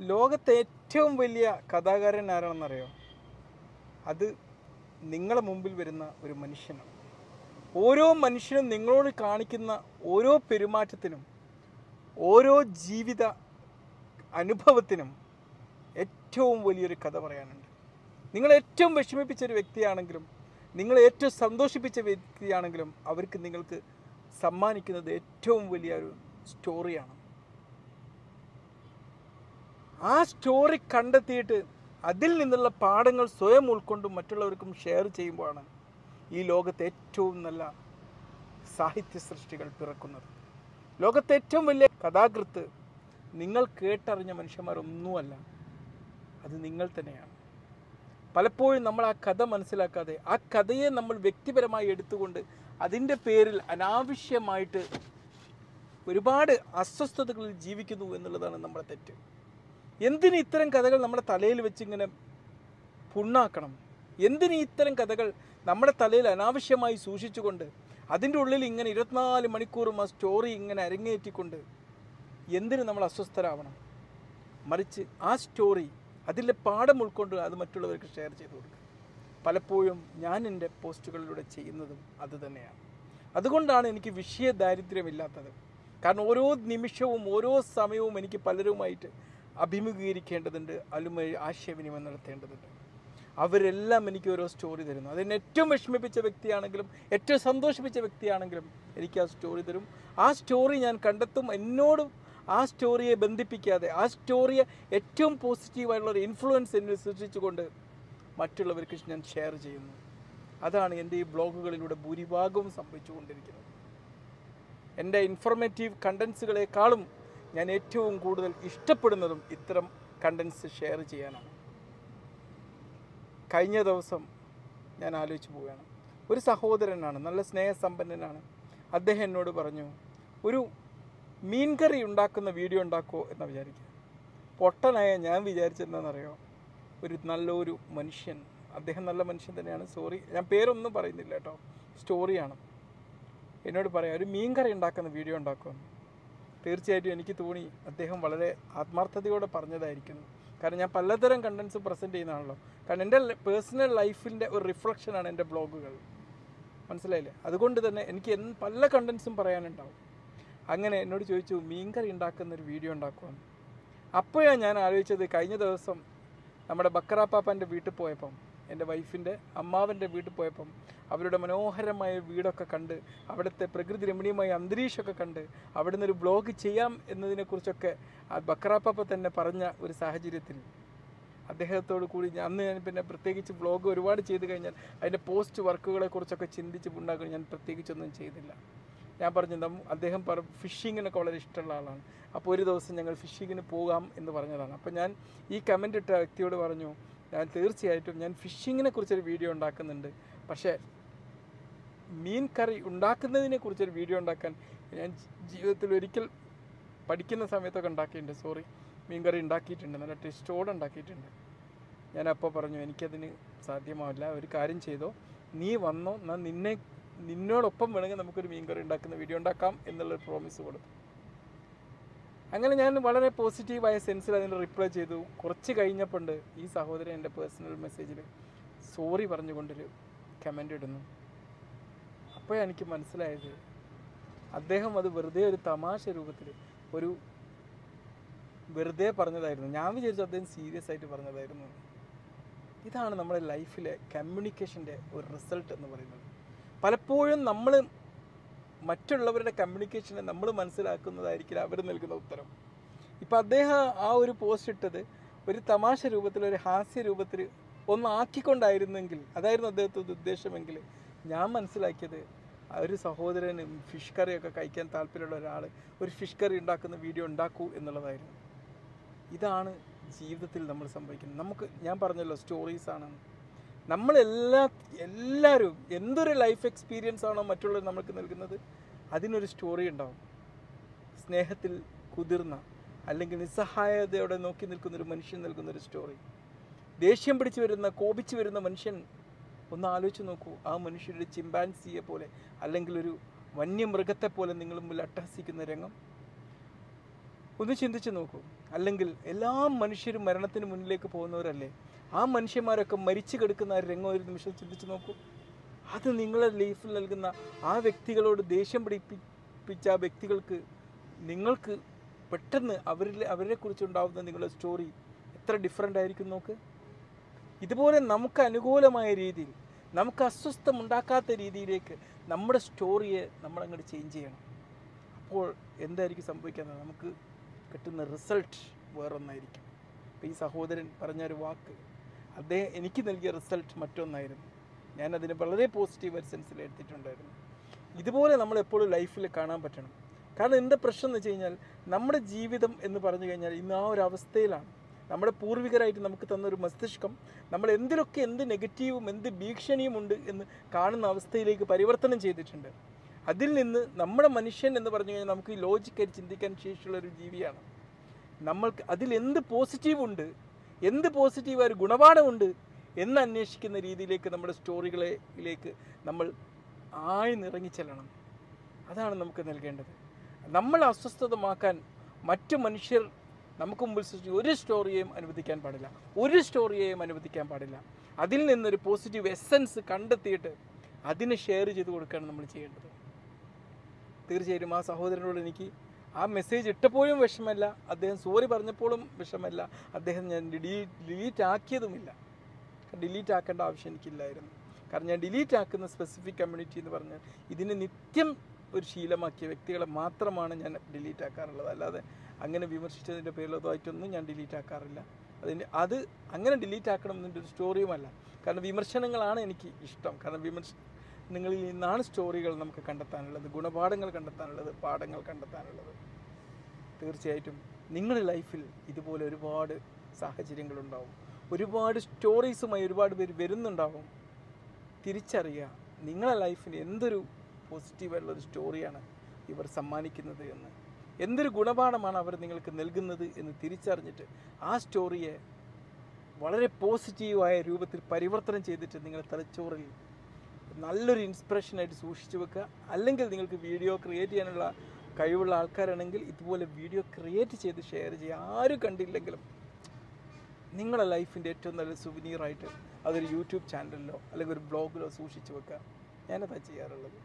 ലോകത്തെ ഏറ്റവും വലിയ കഥാകാരൻ ആരാണെന്നറിയോ? അത് നിങ്ങളെ മുമ്പിൽ വരുന്ന ഒരു മനുഷ്യനാണ്. ഓരോ മനുഷ്യനും നിങ്ങളോട് കാണിക്കുന്ന ഓരോ പെരുമാറ്റത്തിനും ഓരോ ജീവിത അനുഭവത്തിനും ഏറ്റവും വലിയൊരു കഥ പറയാനുണ്ട്. നിങ്ങൾ ഏറ്റവും വിഷമിപ്പിച്ച ഒരു വ്യക്തിയാണെങ്കിലും നിങ്ങൾ ഏറ്റവും സന്തോഷിപ്പിച്ച വ്യക്തിയാണെങ്കിലും അവർക്ക് നിങ്ങൾക്ക് സമ്മാനിക്കുന്നത് ഏറ്റവും വലിയ ഒരു സ്റ്റോറിയാണ് ആ സ്റ്റോറി കണ്ടെത്തിയിട്ട് അതിൽ നിന്നുള്ള പാഠങ്ങൾ സ്വയം ഉൾക്കൊണ്ടും മറ്റുള്ളവർക്കും ഷെയർ ചെയ്യുമ്പോഴാണ് ഈ ലോകത്തെ ഏറ്റവും നല്ല സാഹിത്യ സൃഷ്ടികൾ പിറക്കുന്നത്. ലോകത്തെ ഏറ്റവും വലിയ കഥാകൃത്ത് നിങ്ങൾ കേട്ടറിഞ്ഞ മനുഷ്യന്മാരൊന്നുമല്ല. അത് നിങ്ങൾ തന്നെയാണ്. പലപ്പോഴും നമ്മൾ ആ കഥ മനസ്സിലാക്കാതെ ആ കഥയെ നമ്മൾ വ്യക്തിപരമായി എടുത്തുകൊണ്ട് അതിന്റെ പേരിൽ അനാവശ്യമായിട്ട് ഒരുപാട് അസ്വസ്ഥതകളിൽ ജീവിക്കുന്നു എന്നുള്ളതാണ് നമ്മുടെ തെറ്റ്. എന്തിന് ഇത്തരം കഥകൾ നമ്മുടെ തലയിൽ വെച്ചിങ്ങനെ പുണ്ണാക്കണം? എന്തിന് ഇത്തരം കഥകൾ നമ്മുടെ തലയിൽ അനാവശ്യമായി സൂക്ഷിച്ചുകൊണ്ട് അതിന്റെ ഉള്ളിൽ ഇങ്ങനെ ഇരുപത്തിനാല് മണിക്കൂറും ആ സ്റ്റോറി ഇങ്ങനെ അരങ്ങേറ്റിക്കൊണ്ട് എന്തിന് നമ്മൾ അസ്വസ്ഥരാവണം? മറിച്ച് ആ സ്റ്റോറി അതിലെ പാഠം ഉൾക്കൊണ്ട് അത് മറ്റുള്ളവർക്ക് ഷെയർ ചെയ്ത് കൊടുക്കുക. പലപ്പോഴും ഞാൻ എന്റെ പോസ്റ്റുകളിലൂടെ ചെയ്യുന്നതും അതുതന്നെയാണ് അതുകൊണ്ടാണ് എനിക്ക് വിഷയ ദാരിദ്ര്യമില്ലാത്തത് കാരണം ഓരോ നിമിഷവും ഓരോ സമയവും എനിക്ക് പലരുമായിട്ട് അഭിമുഖീകരിക്കേണ്ടതുണ്ട് അലുമായി ആശയവിനിമയം നടത്തേണ്ടതുണ്ട്. അവരെല്ലാം എനിക്ക് ഓരോ സ്റ്റോറി തരുന്നു. അതിനെ ഏറ്റവും വിഷമിപ്പിച്ച വ്യക്തിയാണെങ്കിലും ഏറ്റവും സന്തോഷിപ്പിച്ച വ്യക്തിയാണെങ്കിലും എനിക്ക് ആ സ്റ്റോറി തരും. ആ സ്റ്റോറി ഞാൻ കണ്ടെത്തും. എന്നോട് ആ സ്റ്റോറിയെ ബന്ധിപ്പിക്കാതെ ആ സ്റ്റോറിയെ ഏറ്റവും പോസിറ്റീവായിട്ടുള്ള ഒരു ഇൻഫ്ലുവൻസ് എന്നിൽ സൃഷ്ടിച്ചുകൊണ്ട് മറ്റുള്ളവർക്ക് ഞാൻ ഷെയർ ചെയ്യുന്നു. അതാണ് എന്റെ ഈ ബ്ലോഗുകളിലൂടെ ഭൂരിഭാഗവും സംഭവിച്ചുകൊണ്ടിരിക്കുന്നത്. എന്റെ ഇൻഫോർമേറ്റീവ് കണ്ടൻസുകളെക്കാളും ഞാൻ ഏറ്റവും കൂടുതൽ ഇഷ്ടപ്പെടുന്നതും ഇത്തരം കണ്ടൻസ് ഷെയർ ചെയ്യാനാണ്. കഴിഞ്ഞ ദിവസം ഞാൻ ആലോചിച്ച് പോവുകയാണ്. ഒരു സഹോദരനാണ് നല്ല സ്നേഹസമ്പന്നനാണ്. അദ്ദേഹം എന്നോട് പറഞ്ഞു ഒരു മീൻകറി ഉണ്ടാക്കുന്ന വീഡിയോ ഉണ്ടാക്കുമോ എന്ന് വിചാരിക്കുക. പൊട്ടനായ ഞാൻ വിചാരിച്ചെന്താണെന്നറിയോ ഒരു നല്ലൊരു മനുഷ്യൻ. അദ്ദേഹം നല്ല മനുഷ്യൻ തന്നെയാണ്. സോറി ഞാൻ പേരൊന്നും പറയുന്നില്ല കേട്ടോ. സ്റ്റോറിയാണ് എന്നോട് പറയാം ഒരു മീൻ കറി ഉണ്ടാക്കുന്ന വീഡിയോ ഉണ്ടാക്കുമെന്ന് തീർച്ചയായിട്ടും എനിക്ക് തോന്നി അദ്ദേഹം വളരെ ആത്മാർത്ഥതയോടെ പറഞ്ഞതായിരിക്കുന്നു. കാരണം ഞാൻ പലതരം കണ്ടൻസ് പ്രസന്റ് ചെയ്യുന്നതാണല്ലോ. കാരണം എന്റെ പേഴ്സണൽ ലൈഫിന്റെ ഒരു റിഫ്ലക്ഷനാണ് എന്റെ ബ്ലോഗുകൾ മനസ്സിലായില്ലേ? അതുകൊണ്ട് തന്നെ എനിക്ക് എൻ പല കണ്ടൻസും പറയാനുണ്ടാവും. അങ്ങനെ എന്നോട് ചോദിച്ചു മീൻകറി ഉണ്ടാക്കുന്ന ഒരു വീഡിയോ ഉണ്ടാക്കുവാൻ അപ്പോഴാണ് ഞാൻ ആലോചിച്ചത് കഴിഞ്ഞ ദിവസം നമ്മുടെ ബക്കറാപ്പാപ്പന്റെ വീട്ടിൽ പോയപ്പം എന്റെ വൈഫിന്റെ അമ്മാവന്റെ വീട്ടിൽ പോയപ്പം അവരുടെ മനോഹരമായ വീടൊക്കെ കണ്ട് അവിടുത്തെ പ്രകൃതി രമണീയമായ അന്തരീക്ഷമൊക്കെ കണ്ട് അവിടെ നിന്നൊരു ബ്ലോഗ് ചെയ്യാം എന്നതിനെക്കുറിച്ചൊക്കെ ബക്രാപ്പ തന്നെ പറഞ്ഞ ഒരു സാഹചര്യത്തിൽ അദ്ദേഹത്തോട് കൂടി അന്ന് ഞാൻ പിന്നെ പ്രത്യേകിച്ച് വ്ളോഗ് ഒരുപാട് ചെയ്ത് കഴിഞ്ഞാൽ അതിന്റെ പോസ്റ്റ് വർക്കുകളെ കുറിച്ചൊക്കെ ചിന്തിച്ച് ഉണ്ടാക്കുക ഞാൻ പ്രത്യേകിച്ചൊന്നും ചെയ്തില്ല. ഞാൻ പറഞ്ഞു അദ്ദേഹം പറ ഫിഷിങ്ങിനൊക്കെ വളരെ ഇഷ്ടമുള്ള ആളാണ്. അപ്പോൾ ഒരു ദിവസം ഞങ്ങൾ ഫിഷിങ്ങിന് പോകാം എന്ന് പറഞ്ഞതാണ്. അപ്പോൾ ഞാൻ ഈ കമന്റ് ഇട്ട വ്യക്തിയോട് പറഞ്ഞു ഞാൻ തീർച്ചയായിട്ടും ഞാൻ ഫിഷിങ്ങിനെ കുറിച്ചൊരു വീഡിയോ ഉണ്ടാക്കുന്നുണ്ട്. പക്ഷേ മീൻ കറി ഉണ്ടാക്കുന്നതിനെ കുറിച്ചൊരു വീഡിയോ ഉണ്ടാക്കാൻ ഞാൻ ജീവിതത്തിൽ ഒരിക്കൽ പഠിക്കുന്ന സമയത്തൊക്കെ ഉണ്ടാക്കിയിട്ടുണ്ട്. സോറി മീൻ കറി ഉണ്ടാക്കിയിട്ടുണ്ട്. നല്ല ടേസ്റ്റോടെ ഉണ്ടാക്കിയിട്ടുണ്ട്. ഞാൻ അപ്പോൾ പറഞ്ഞു എനിക്കതിന് സാധ്യമാവില്ല ഒരു കാര്യം ചെയ്തോ. നീ വന്നോ. നിന്നെ നിന്നോടൊപ്പം വേണമെങ്കിൽ നമുക്കൊരു മീൻ കറി ഉണ്ടാക്കുന്ന വീഡിയോ ഉണ്ടാക്കാം എന്നുള്ളൊരു പ്രോമിസ് കൊടുത്തു. അങ്ങനെ ഞാൻ വളരെ പോസിറ്റീവായ സെൻസിൽ അതിന് റിപ്ലൈ ചെയ്തു. കുറച്ച് കഴിഞ്ഞപ്പോൾ ഈ സഹോദരൻ എന്റെ പേഴ്സണൽ മെസ്സേജിൽ സോറി പറഞ്ഞുകൊണ്ടൊരു കമന്റ് ഇടുന്നു. അപ്പോൾ എനിക്ക് മനസ്സിലായത് അദ്ദേഹം അത് വെറുതെ ഒരു തമാശ രൂപത്തിൽ ഒരു വെറുതെ പറഞ്ഞതായിരുന്നു. ഞാൻ വിചാരിച്ചു അദ്ദേഹം സീരിയസ് ആയിട്ട് പറഞ്ഞതായിരുന്നു. ഇതാണ് നമ്മുടെ ലൈഫിലെ കമ്മ്യൂണിക്കേഷന്റെ ഒരു റിസൾട്ട് എന്ന് പറയുന്നത്. പലപ്പോഴും നമ്മൾ മറ്റുള്ളവരുടെ കമ്മ്യൂണിക്കേഷനെ നമ്മൾ മനസ്സിലാക്കുന്നതായിരിക്കില്ല അവർ നൽകുന്ന ഉത്തരം. ഇപ്പം അദ്ദേഹം ആ ഒരു പോസ്റ്റ് ഇട്ടത് ഒരു തമാശ രൂപത്തിൽ ഒരു ഹാസ്യ രൂപത്തിൽ ഒന്നാക്കിക്കൊണ്ടായിരുന്നെങ്കിൽ അതായിരുന്നു അദ്ദേഹത്തിന്റെ ഉദ്ദേശമെങ്കിൽ ഞാൻ മനസ്സിലാക്കിയത് ഒരു സഹോദരന് ഫിഷ് കറിയൊക്കെ കഴിക്കാൻ താല്പര്യമുള്ള ഒരാൾ ഒരു ഫിഷ് കറി ഉണ്ടാക്കുന്ന വീഡിയോ ഉണ്ടാക്കൂ എന്നുള്ളതായിരുന്നു. ഇതാണ് ജീവിതത്തിൽ നമ്മൾ സംഭവിക്കുന്നത്. നമുക്ക് ഞാൻ പറഞ്ഞല്ലോ സ്റ്റോറീസ് ആണ്. നമ്മളെല്ലാ എല്ലാവരും എന്തൊരു ലൈഫ് എക്സ്പീരിയൻസ് ആണോ മറ്റുള്ളവർ നമുക്ക് നൽകുന്നത്? അതിനൊരു സ്റ്റോറി ഉണ്ടാവും. സ്നേഹത്തിൽ കുതിർന്ന അല്ലെങ്കിൽ നിസ്സഹായതയോടെ നോക്കി നിൽക്കുന്ന ഒരു മനുഷ്യൻ നൽകുന്ന ഒരു സ്റ്റോറി ദേഷ്യം പിടിച്ചു വരുന്ന കോപിച്ചു വരുന്ന മനുഷ്യൻ ഒന്ന് ആലോചിച്ച് നോക്കൂ. ആ മനുഷ്യരുടെ ചിമ്പാൻസിയെ പോലെ അല്ലെങ്കിൽ ഒരു വന്യമൃഗത്തെ പോലെ നിങ്ങൾ മുമ്പിൽ അട്ടഹസിക്കുന്ന രംഗം. ഒന്ന് ചിന്തിച്ച് നോക്കൂ. അല്ലെങ്കിൽ എല്ലാ മനുഷ്യരും മരണത്തിന് മുന്നിലേക്ക് പോകുന്നവരല്ലേ? ആ മനുഷ്യന്മാരൊക്കെ മരിച്ചു കിടക്കുന്ന ആ രംഗം ഒരു നിമിഷം ചിന്തിച്ചു നോക്കൂ. അത് നിങ്ങളെ ലൈഫിൽ നൽകുന്ന ആ വ്യക്തികളോട് ദേഷ്യം പിടിപ്പിച്ച ആ വ്യക്തികൾക്ക് നിങ്ങൾക്ക് പെട്ടെന്ന് അവരിൽ അവരെ കുറിച്ചുണ്ടാവുന്ന നിങ്ങളുടെ സ്റ്റോറി എത്ര ഡിഫറെന്റ് ആയിരിക്കും നോക്ക്. ഇതുപോലെ നമുക്ക് അനുകൂലമായ രീതിയിൽ നമുക്ക് അസ്വസ്ഥം ഉണ്ടാക്കാത്ത രീതിയിലേക്ക് നമ്മുടെ സ്റ്റോറിയെ നമ്മളങ്ങോട്ട് ചേഞ്ച് ചെയ്യണം. അപ്പോൾ എന്തായിരിക്കും സംഭവിക്കുന്നത് നമുക്ക് കിട്ടുന്ന റിസൾട്ട് വേറൊന്നായിരിക്കും. ഈ സഹോദരൻ പറഞ്ഞൊരു വാക്ക് അദ്ദേഹം എനിക്ക് നൽകിയ റിസൾട്ട് മറ്റൊന്നായിരുന്നു. ഞാനതിന് വളരെ പോസിറ്റീവ് ഒരു സെൻസിൽ എടുത്തിട്ടുണ്ടായിരുന്നു. ഇതുപോലെ നമ്മൾ എപ്പോഴും ലൈഫിൽ കാണാൻ പറ്റണം. കാരണം എന്റെ പ്രശ്നം എന്ന് വെച്ച് കഴിഞ്ഞാൽ നമ്മുടെ ജീവിതം എന്ന് പറഞ്ഞു കഴിഞ്ഞാൽ ഇന്ന് ആ ഒരു അവസ്ഥയിലാണ്. നമ്മുടെ പൂർവികരായിട്ട് നമുക്ക് തന്ന ഒരു മസ്തിഷ്കം നമ്മൾ എന്തിലൊക്കെ എന്ത് നെഗറ്റീവും എന്ത് ഭീഷണിയും ഉണ്ട് എന്ന് കാണുന്ന അവസ്ഥയിലേക്ക് പരിവർത്തനം ചെയ്തിട്ടുണ്ട്. അതിൽ നിന്ന് നമ്മുടെ മനുഷ്യൻ എന്ന് പറഞ്ഞു കഴിഞ്ഞാൽ നമുക്ക് ലോജിക്കായി ചിന്തിക്കാൻ ശേഷിയുള്ള ഒരു ജീവിയാണ്. നമ്മൾക്ക് അതിൽ എന്ത് പോസിറ്റീവ് ഉണ്ട് എന്ത് പോസിറ്റീവായ ഒരു ഗുണപാഠമുണ്ട് എന്ന് അന്വേഷിക്കുന്ന രീതിയിലേക്ക് നമ്മുടെ സ്റ്റോറികളിലേക്ക് നമ്മൾ ആഴ്ന്നിറങ്ങി ചെല്ലണം. അതാണ് നമുക്ക് നൽകേണ്ടത്. നമ്മൾ അസ്വസ്ഥതമാക്കാൻ മറ്റു മനുഷ്യർ നമുക്ക് മുമ്പിൽ സൃഷ്ടിച്ച് ഒരു സ്റ്റോറിയെയും അനുവദിക്കാൻ പാടില്ല. ഒരു സ്റ്റോറിയെയും അനുവദിക്കാൻ പാടില്ല. അതിൽ നിന്നൊരു പോസിറ്റീവ് എസൻസ് കണ്ടെത്തിയിട്ട് അതിന് ഷെയർ ചെയ്ത് കൊടുക്കുകയാണ് നമ്മൾ ചെയ്യേണ്ടത്. തീർച്ചയായിട്ടും ആ സഹോദരനോട് എനിക്ക് ആ മെസ്സേജ് ഇട്ടപ്പോഴും വിഷമല്ല. അദ്ദേഹം സോറി പറഞ്ഞപ്പോഴും വിഷമല്ല. അദ്ദേഹം ഞാൻ ഡിലീറ്റ് ആക്കിയതുമില്ല. ഡിലീറ്റ് ആക്കേണ്ട ആവശ്യം എനിക്കില്ലായിരുന്നു. കാരണം ഞാൻ ഡിലീറ്റ് ആക്കുന്ന സ്പെസിഫിക് കമ്മ്യൂണിറ്റി എന്ന് പറഞ്ഞാൽ ഇതിന് നിത്യം ഒരു ശീലമാക്കിയ വ്യക്തികളെ മാത്രമാണ് ഞാൻ ഡിലീറ്റ് ആക്കാറുള്ളത്. അല്ലാതെ അങ്ങനെ വിമർശിച്ചതിന്റെ പേരിൽ ആയിട്ടൊന്നും ഞാൻ ഡിലീറ്റ് ആക്കാറില്ല. അതിന് അത് അങ്ങനെ ഡിലീറ്റ് ആക്കണം എന്നൊരു സ്റ്റോറിയുമല്ല കാരണം വിമർശനങ്ങളാണ് എനിക്ക് ഇഷ്ടം. കാരണം വിമർശ നിങ്ങളിൽ നിന്നാണ് സ്റ്റോറികൾ നമുക്ക് കണ്ടെത്താനുള്ളത് ഗുണപാഠങ്ങൾ കണ്ടെത്താനുള്ളത് പാഠങ്ങൾ കണ്ടെത്താനുള്ളത്. തീർച്ചയായിട്ടും നിങ്ങളുടെ ലൈഫിൽ ഇതുപോലെ ഒരുപാട് സാഹചര്യങ്ങളുണ്ടാവും. ഒരുപാട് സ്റ്റോറീസുമായി ഒരുപാട് പേര് വരുന്നുണ്ടാവും. തിരിച്ചറിയുക നിങ്ങളുടെ ലൈഫിന് എന്തൊരു പോസിറ്റീവായിട്ടുള്ള ഒരു സ്റ്റോറിയാണ് ഇവർ സമ്മാനിക്കുന്നത് എന്ന്. എന്തൊരു ഗുണപാഠമാണ് അവർ നിങ്ങൾക്ക് നൽകുന്നത് എന്ന് തിരിച്ചറിഞ്ഞിട്ട് ആ സ്റ്റോറിയെ വളരെ പോസിറ്റീവായ രൂപത്തിൽ പരിവർത്തനം ചെയ്തിട്ട് നിങ്ങളുടെ തലച്ചോറിൽ നല്ലൊരു ഇൻസ്പിറേഷനായിട്ട് സൂക്ഷിച്ചു വെക്കുക. അല്ലെങ്കിൽ നിങ്ങൾക്ക് വീഡിയോ ക്രിയേറ്റ് ചെയ്യാനുള്ള കഴിവുള്ള ആൾക്കാരാണെങ്കിൽ ഇതുപോലെ വീഡിയോ ക്രിയേറ്റ് ചെയ്ത് ഷെയർ ചെയ്യുക. ആരും കണ്ടില്ലെങ്കിലും നിങ്ങളുടെ ലൈഫിന്റെ ഏറ്റവും നല്ല സുവനീറായിട്ട് അതൊരു യൂട്യൂബ് ചാനലിലോ അല്ലെങ്കിൽ ഒരു ബ്ലോഗിലോ സൂക്ഷിച്ചു വെക്കുക. ഞാനതാ ചെയ്യാറുള്ളത്.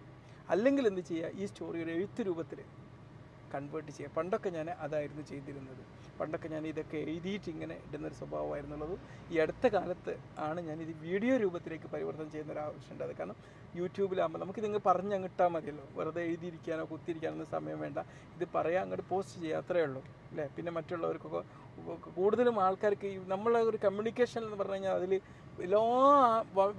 അല്ലെങ്കിൽ എന്ത് ചെയ്യുക? ഈ സ്റ്റോറിയുടെ എഴുത്ത് രൂപത്തിൽ കൺവേർട്ട് ചെയ്യുക. പണ്ടൊക്കെ ഞാൻ അതായിരുന്നു ചെയ്തിരുന്നത്. പണ്ടൊക്കെ ഞാൻ ഇതൊക്കെ എഴുതിയിട്ട് ഇങ്ങനെ ഇടുന്നൊരു സ്വഭാവമായിരുന്നുള്ളത്. ഈ അടുത്ത കാലത്ത് ആണ് ഞാൻ ഇത് വീഡിയോ രൂപത്തിലേക്ക് പരിവർത്തനം ചെയ്യുന്ന ഒരു ആവശ്യമുണ്ട് അത് കാരണം യൂട്യൂബിലാകുമ്പോൾ നമുക്ക് നിങ്ങൾ പറഞ്ഞ് അങ്ങിട്ടാൽ മതിയല്ലോ. വെറുതെ എഴുതിയിരിക്കാനോ കുത്തിയിരിക്കാനോ സമയം വേണ്ട. ഇത് പറയാൻ അങ്ങോട്ട് പോസ്റ്റ് ചെയ്യുക അത്രയേ ഉള്ളൂ. അല്ലേ? പിന്നെ മറ്റുള്ളവർക്കൊക്കെ കൂടുതലും ആൾക്കാർക്ക് ഈ നമ്മളെ ഒരു കമ്മ്യൂണിക്കേഷൻ എന്ന് പറഞ്ഞു കഴിഞ്ഞാൽ അതിൽ എല്ലാ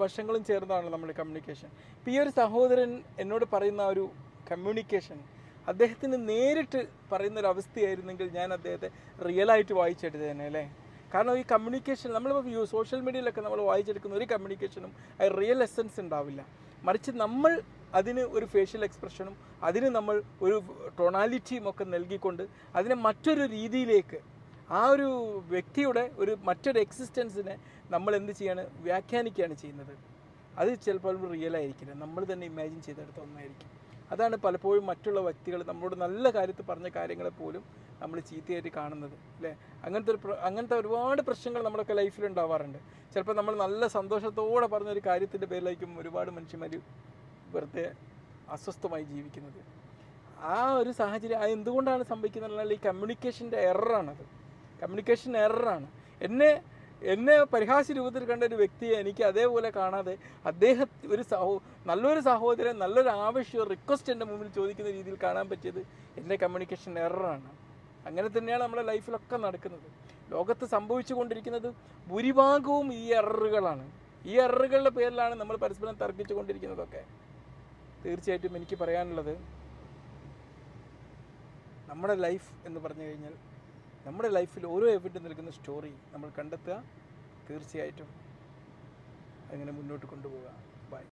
വശങ്ങളും ചേർന്നതാണ് നമ്മുടെ കമ്മ്യൂണിക്കേഷൻ ഇപ്പോൾ ഈ ഒരു സഹോദരൻ എന്നോട് പറയുന്ന ഒരു കമ്മ്യൂണിക്കേഷൻ അദ്ദേഹത്തിന് നേരിട്ട് പറയുന്ന ഒരു അവസ്ഥയായിരുന്നെങ്കിൽ ഞാൻ അദ്ദേഹത്തെ റിയലായിട്ട് വായിച്ചെടുത്തേനെ അല്ലേ? കാരണം ഈ കമ്മ്യൂണിക്കേഷൻ നമ്മളിപ്പോൾ സോഷ്യൽ മീഡിയയിലൊക്കെ നമ്മൾ വായിച്ചെടുക്കുന്ന ഒരു കമ്മ്യൂണിക്കേഷനും അത് റിയൽ എസൻസ് ഉണ്ടാവില്ല. മറിച്ച് നമ്മൾ അതിന് ഒരു ഫേഷ്യൽ എക്സ്പ്രഷനും അതിന് നമ്മൾ ഒരു ടൊണാലിറ്റിയും ഒക്കെ നൽകിക്കൊണ്ട് അതിനെ മറ്റൊരു രീതിയിലേക്ക് ആ ഒരു വ്യക്തിയുടെ ഒരു മറ്റൊരു എക്സിസ്റ്റൻസിനെ നമ്മൾ എന്ത് ചെയ്യാണ്? വ്യാഖ്യാനിക്കുകയാണ് ചെയ്യുന്നത്. അത് ചിലപ്പോൾ റിയൽ ആയിരിക്കില്ല. നമ്മൾ തന്നെ ഇമാജിൻ ചെയ്തെടുത്ത ഒന്നായിരിക്കും. അതാണ് പലപ്പോഴും മറ്റുള്ള വ്യക്തികൾ നമ്മളോട് നല്ല കാര്യത്തിൽ പറഞ്ഞ കാര്യങ്ങളെ പോലും നമ്മൾ ചീത്തയായിട്ട് കാണുന്നത് അല്ലേ? അങ്ങനത്തെ ഒരു അങ്ങനത്തെ ഒരുപാട് പ്രശ്നങ്ങൾ നമ്മളൊക്കെ ലൈഫിൽ ഉണ്ടാവാറുണ്ട്. ചിലപ്പോൾ നമ്മൾ നല്ല സന്തോഷത്തോടെ പറഞ്ഞൊരു കാര്യത്തിന്റെ പേരിലായിരിക്കും ഒരുപാട് മനുഷ്യന്മാർ വെറുതെ അസ്വസ്ഥമായി ജീവിക്കുന്നത്. ആ ഒരു സാഹചര്യം അത് എന്തുകൊണ്ടാണ് സംഭവിക്കുന്നത് ഈ കമ്മ്യൂണിക്കേഷന്റെ എററാണത് കമ്മ്യൂണിക്കേഷൻ എററാണ് എന്നെ എന്നെ പരിഹാസ്യ രൂപത്തിൽ കണ്ട ഒരു വ്യക്തിയെ എനിക്ക് അതേപോലെ കാണാതെ അദ്ദേഹം ഒരു സഹോ നല്ലൊരു സഹോദരൻ നല്ലൊരു ആവശ്യം റിക്വസ്റ്റ് എന്റെ മുമ്പിൽ ചോദിക്കുന്ന രീതിയിൽ കാണാൻ പറ്റിയത് എന്റെ കമ്മ്യൂണിക്കേഷൻ എററാണ് അങ്ങനെ തന്നെയാണ് നമ്മുടെ ലൈഫിലൊക്കെ നടക്കുന്നത്. ലോകത്ത് സംഭവിച്ചു കൊണ്ടിരിക്കുന്നത് ഭൂരിഭാഗവും ഈ എററുകളാണ് ഈ എററുകളുടെ പേരിലാണ് നമ്മൾ പരസ്പരം തർക്കിച്ചു കൊണ്ടിരിക്കുന്നതൊക്കെ. തീർച്ചയായിട്ടും എനിക്ക് പറയാനുള്ളത് നമ്മുടെ ലൈഫ് എന്ന് പറഞ്ഞു കഴിഞ്ഞാൽ നമ്മുടെ ലൈഫിൽ ഓരോ എവിടെ നിൽക്കുന്ന സ്റ്റോറി നമ്മൾ കണ്ടെത്തുക. തീർച്ചയായിട്ടും അങ്ങനെ മുന്നോട്ട് കൊണ്ടുപോവുക. ബൈ